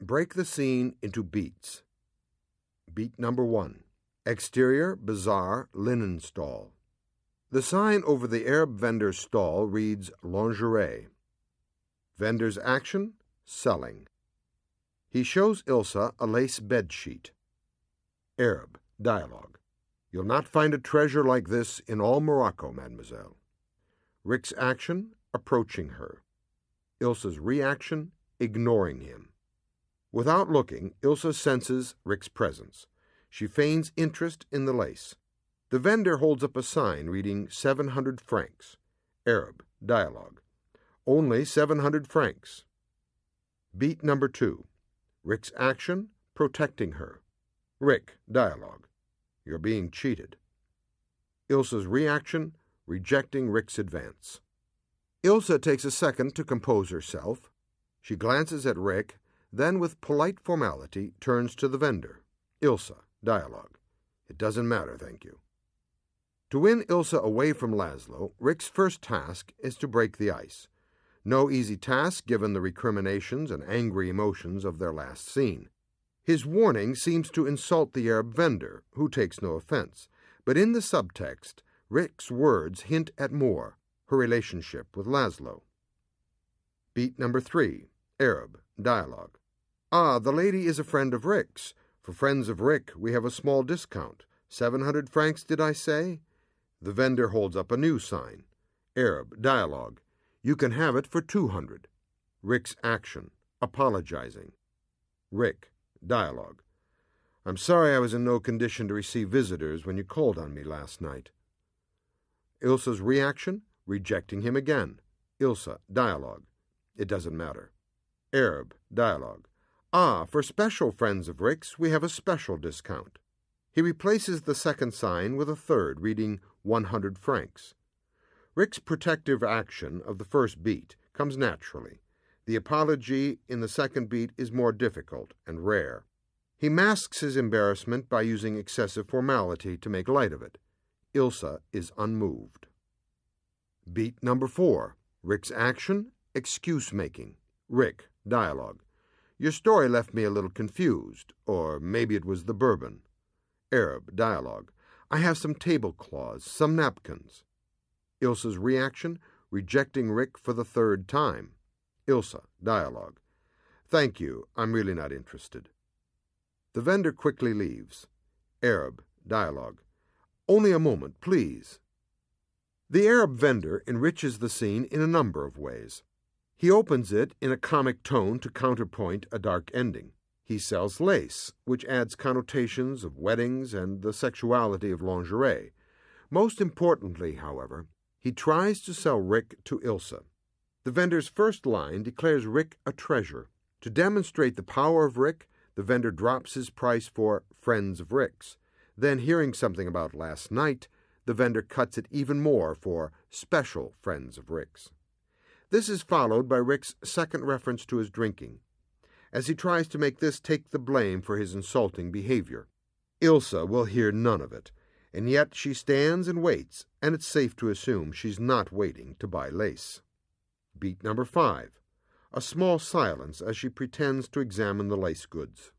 Break the scene into beats. Beat number one. Exterior, bazaar, linen stall. The sign over the Arab vendor's stall reads lingerie. Vendor's action, selling. He shows Ilsa a lace bed sheet. Arab, dialogue. You'll not find a treasure like this in all Morocco, mademoiselle. Rick's action, approaching her. Ilsa's reaction, ignoring him. Without looking, Ilsa senses Rick's presence. She feigns interest in the lace. The vendor holds up a sign reading 700 francs. Arab, dialogue. Only 700 francs. Beat number two. Rick's action, protecting her. Rick, dialogue. You're being cheated. Ilsa's reaction, rejecting Rick's advance. Ilsa takes a second to compose herself. She glances at Rick, then, with polite formality, turns to the vendor. Ilsa, dialogue. It doesn't matter, thank you. To win Ilsa away from Laszlo, Rick's first task is to break the ice. No easy task given the recriminations and angry emotions of their last scene. His warning seems to insult the Arab vendor, who takes no offense, but in the subtext, Rick's words hint at more her relationship with Laszlo. Beat number three Arab, dialogue. Ah, the lady is a friend of Rick's. For friends of Rick, we have a small discount. Seven hundred francs, did I say? The vendor holds up a new sign. Arab, dialogue. You can have it for two hundred. Rick's action, apologizing. Rick, dialogue. I'm sorry I was in no condition to receive visitors when you called on me last night. Ilsa's reaction, rejecting him again. Ilsa, dialogue. It doesn't matter. Arab, dialogue. Ah, for special friends of Rick's, we have a special discount. He replaces the second sign with a third, reading 100 francs. Rick's protective action of the first beat comes naturally. The apology in the second beat is more difficult and rare. He masks his embarrassment by using excessive formality to make light of it. Ilsa is unmoved. Beat number four Rick's action, excuse making. Rick, dialogue. Your story left me a little confused, or maybe it was the bourbon. Arab, dialogue. I have some tablecloths, some napkins. Ilsa's reaction, rejecting Rick for the third time. Ilsa, dialogue. Thank you, I'm really not interested. The vendor quickly leaves. Arab, dialogue. Only a moment, please. The Arab vendor enriches the scene in a number of ways. He opens it in a comic tone to counterpoint a dark ending. He sells lace, which adds connotations of weddings and the sexuality of lingerie. Most importantly, however, he tries to sell Rick to Ilsa. The vendor's first line declares Rick a treasure. To demonstrate the power of Rick, the vendor drops his price for friends of Rick's. Then, hearing something about last night, the vendor cuts it even more for special friends of Rick's. This is followed by Rick's second reference to his drinking, as he tries to make this take the blame for his insulting behavior. Ilsa will hear none of it, and yet she stands and waits, and it's safe to assume she's not waiting to buy lace. Beat number five. A small silence as she pretends to examine the lace goods.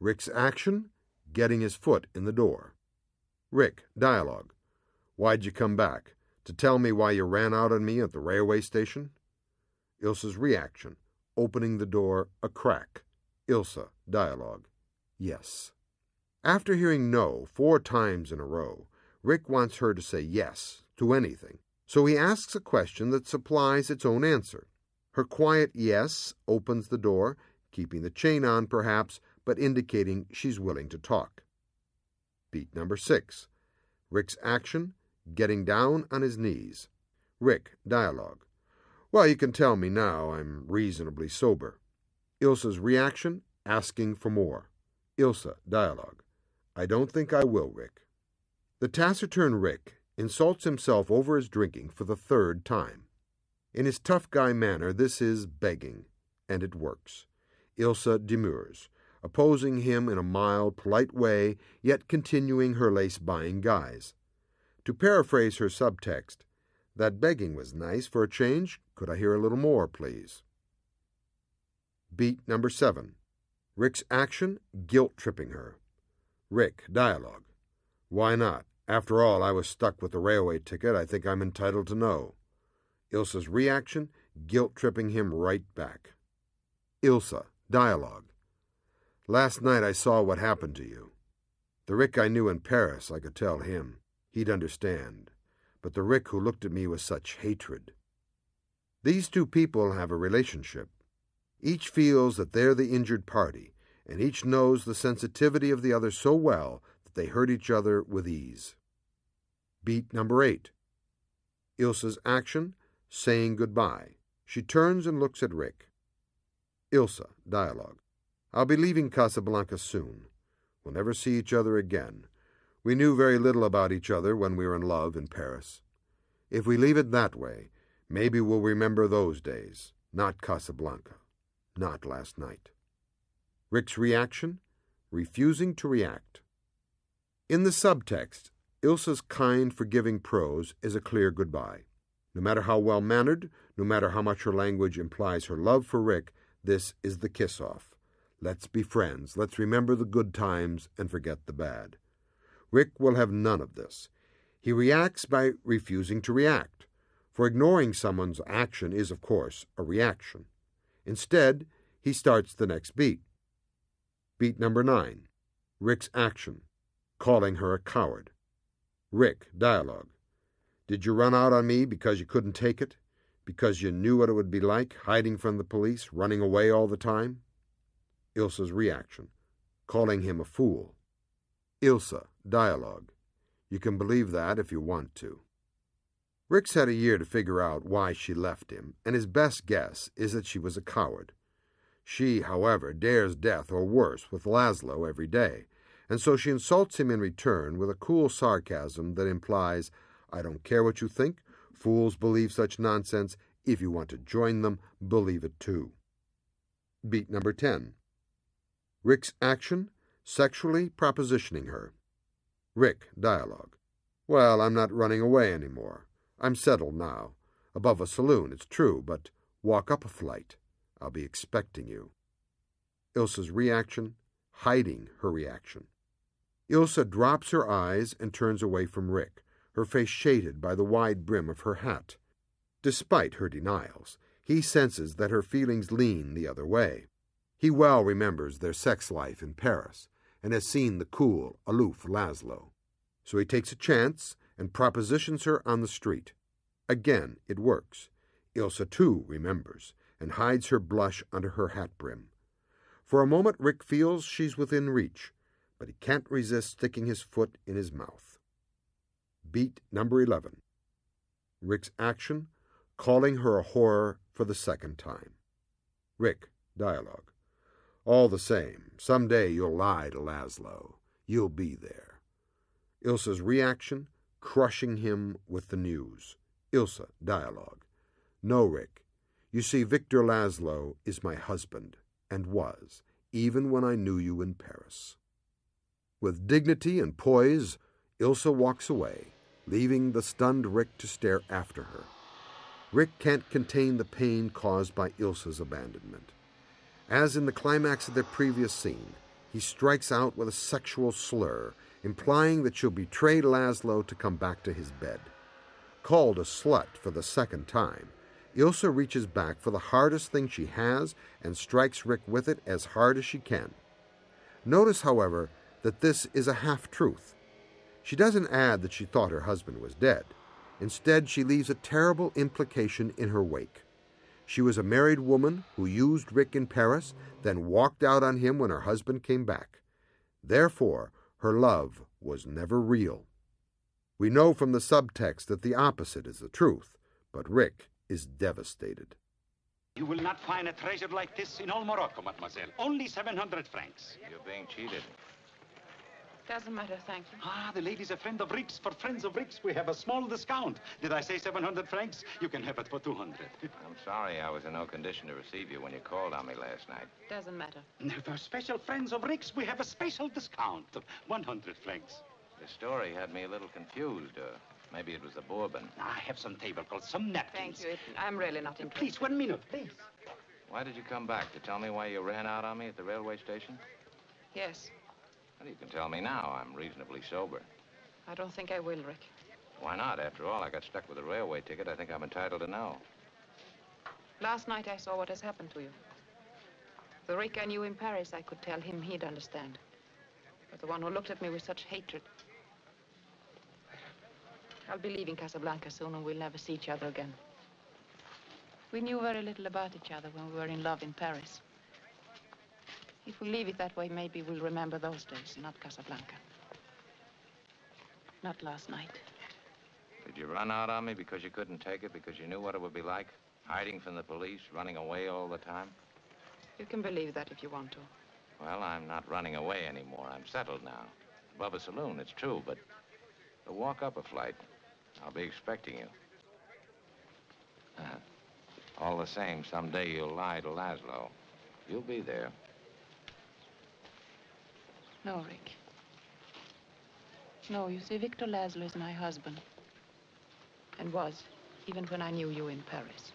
Rick's action? Getting his foot in the door. Rick, dialogue. Why'd you come back? To tell me why you ran out on me at the railway station? Ilsa's reaction, opening the door a crack. Ilsa, dialogue. Yes. After hearing no four times in a row, Rick wants her to say yes to anything, so he asks a question that supplies its own answer. Her quiet yes opens the door, keeping the chain on perhaps, but indicating she's willing to talk. Beat number six. Rick's action, getting down on his knees. Rick, dialogue. Well, you can tell me now I'm reasonably sober. Ilsa's reaction, asking for more. Ilsa, dialogue. I don't think I will, Rick. The taciturn Rick insults himself over his drinking for the third time. In his tough guy manner, this is begging, and it works. Ilsa demurs, opposing him in a mild, polite way, yet continuing her lace buying guise. To paraphrase her subtext, that begging was nice for a change. Could I hear a little more, please? Beat number seven. Rick's action, guilt tripping her. Rick, dialogue. Why not? After all, I was stuck with the railway ticket. I think I'm entitled to know. Ilsa's reaction, guilt tripping him right back. Ilsa, dialogue. Last night I saw what happened to you. The Rick I knew in Paris, I could tell him. He'd understand. But the Rick who looked at me with such hatred. These two people have a relationship. Each feels that they're the injured party, and each knows the sensitivity of the other so well that they hurt each other with ease. Beat number eight. Ilsa's action, saying goodbye. She turns and looks at Rick. Ilsa, dialogue. I'll be leaving Casablanca soon. We'll never see each other again. We knew very little about each other when we were in love in Paris. If we leave it that way, maybe we'll remember those days, not Casablanca, not last night. Rick's reaction? Refusing to react. In the subtext, Ilsa's kind, forgiving prose is a clear goodbye. No matter how well mannered, no matter how much her language implies her love for Rick, this is the kiss off. Let's be friends. Let's remember the good times and forget the bad. Rick will have none of this. He reacts by refusing to react, for ignoring someone's action is, of course, a reaction. Instead, he starts the next beat. Beat number nine Rick's action, calling her a coward. Rick, dialogue. Did you run out on me because you couldn't take it? Because you knew what it would be like, hiding from the police, running away all the time? Ilsa's reaction, calling him a fool. Ilsa, dialogue. You can believe that if you want to. Rick's had a year to figure out why she left him, and his best guess is that she was a coward. She, however, dares death or worse with Laszlo every day, and so she insults him in return with a cool sarcasm that implies, I don't care what you think, fools believe such nonsense, if you want to join them, believe it too. Beat number 10. Rick's action, sexually propositioning her. Rick, dialogue. Well, I'm not running away any more. I'm settled now. Above a saloon, it's true, but walk up a flight. I'll be expecting you. Ilsa's reaction, hiding her reaction. Ilsa drops her eyes and turns away from Rick, her face shaded by the wide brim of her hat. Despite her denials, he senses that her feelings lean the other way. He well remembers their sex life in Paris and has seen the cool, aloof Laszlo. So he takes a chance and propositions her on the street. Again, it works. Ilsa, too, remembers and hides her blush under her hat brim. For a moment, Rick feels she's within reach, but he can't resist sticking his foot in his mouth. Beat number 11. Rick's action, calling her a horror for the second time. Rick, dialogue. All the same, some day you'll lie to Laszlo. You'll be there. Ilsa's reaction, crushing him with the news. Ilsa, dialogue. No, Rick. You see, Victor Laszlo is my husband, and was, even when I knew you in Paris. With dignity and poise, Ilsa walks away, leaving the stunned Rick to stare after her. Rick can't contain the pain caused by Ilsa's abandonment. As in the climax of their previous scene, he strikes out with a sexual slur, implying that she'll betray Laszlo to come back to his bed. Called a slut for the second time, Ilsa reaches back for the hardest thing she has and strikes Rick with it as hard as she can. Notice, however, that this is a half truth. She doesn't add that she thought her husband was dead. Instead, she leaves a terrible implication in her wake. She was a married woman who used Rick in Paris, then walked out on him when her husband came back. Therefore, her love was never real. We know from the subtext that the opposite is the truth, but Rick is devastated. You will not find a treasure like this in all Morocco, mademoiselle. Only 700 francs. You're being cheated. Doesn't matter, thank you. Ah, the lady's a friend of Rick's. For friends of Rick's, we have a small discount. Did I say 700 francs? You can have it for 200. I'm sorry I was in no condition to receive you when you called on me last night. Doesn't matter. For special friends of Rick's, we have a special discount of 100 francs. The story had me a little confused. Uh, maybe it was the bourbon. I have some tablecloths, some napkins. Thank you. I'm really not interested. Please, one minute, please. Why did you come back? To tell me why you ran out on me at the railway station? Yes. Well, you can tell me now. I'm reasonably sober. I don't think I will, Rick. Why not? After all, I got stuck with a railway ticket. I think I'm entitled to know. Last night I saw what has happened to you. The Rick I knew in Paris, I could tell him he'd understand. But the one who looked at me with such hatred. I'll be leaving Casablanca soon and we'll never see each other again. We knew very little about each other when we were in love in Paris. If we leave it that way, maybe we'll remember those days, not Casablanca. Not last night. Did you run out on me because you couldn't take it, because you knew what it would be like? Hiding from the police, running away all the time? You can believe that if you want to. Well, I'm not running away anymore. I'm settled now. Above a saloon, it's true, but to walk up a flight, I'll be expecting you. Uh, all the same, someday you'll lie to Laszlo. You'll be there. No, Rick. No, you see, Victor Laszlo is my husband. And was, even when I knew you in Paris.